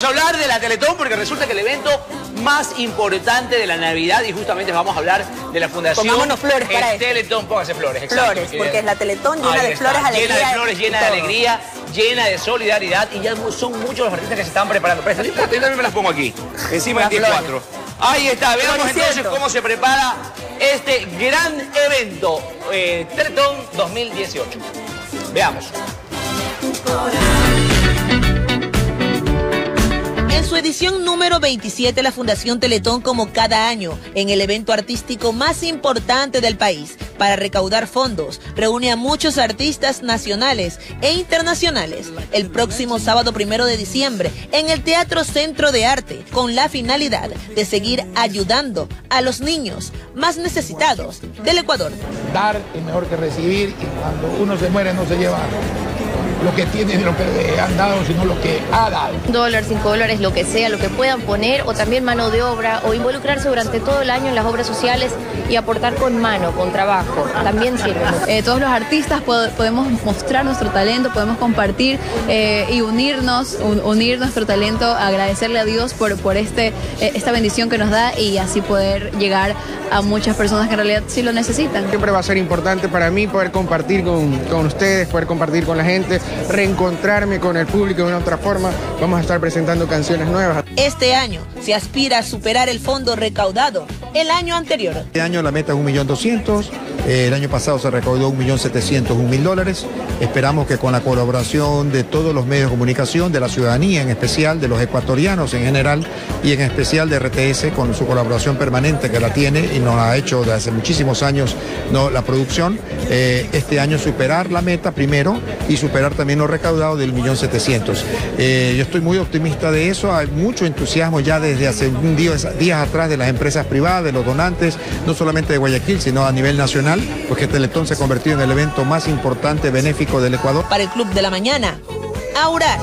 Vamos a hablar de la Teletón porque resulta que el evento más importante de la Navidad y justamente vamos a hablar de la fundación Pongámonos flores para el eso. Teletón, póngase flores, exacto. Flores, porque es la Teletón llena de flores, alegría. Llena de flores, llena de alegría, llena de solidaridad y ya son muchos los artistas que se están preparando. Pero yo también me las pongo aquí, encima del Las 10-4. Ahí está, veamos entonces cómo se prepara este gran evento, eh, Teletón 2018. Veamos. Edición número 27, la Fundación Teletón, como cada año, en el evento artístico más importante del país, para recaudar fondos, reúne a muchos artistas nacionales e internacionales. El próximo sábado primero de diciembre en el Teatro Centro de Arte, con la finalidad de seguir ayudando a los niños más necesitados del Ecuador. dar es mejor que recibir y cuando uno se muere no se lleva lo que tiene ni lo que le han dado, sino lo que ha dado. dólar, cinco dólares, lo que sea, lo que puedan poner, o también mano de obra, o involucrarse durante todo el año en las obras sociales y aportar con mano, con trabajo, también sirve. Eh, todos los artistas pod- podemos mostrar nuestro talento, podemos compartir eh, y unirnos, un- unir nuestro talento, agradecerle a Dios por, por este, eh, esta bendición que nos da y así poder llegar a muchas personas que en realidad sí lo necesitan. Siempre va a ser importante para mí poder compartir con, con ustedes, poder compartir con la gente, reencontrarme con el público de una otra forma. Vamos a estar presentando canciones nuevas. Este año se aspira a superar el fondo recaudado el año anterior. Este año la meta es 1.200.000, eh, el año pasado se recaudó 1.700.000, 1.000 dólares. Esperamos que con la colaboración de todos los medios de comunicación, de la ciudadanía en especial, de los ecuatorianos en general y en especial de RTS con su colaboración permanente que la tiene y nos ha hecho desde hace muchísimos años ¿no? la producción, eh, este año superar la meta primero y superar también los recaudados del 1.700.000. Eh, yo estoy muy optimista de eso, hay mucho entusiasmo ya desde hace un día- días atrás de las empresas privadas, de los donantes, no solamente de Guayaquil, sino a nivel nacional, porque Teletón se ha convertido en el evento más importante benéfico del Ecuador. Para el Club de la Mañana, Auras.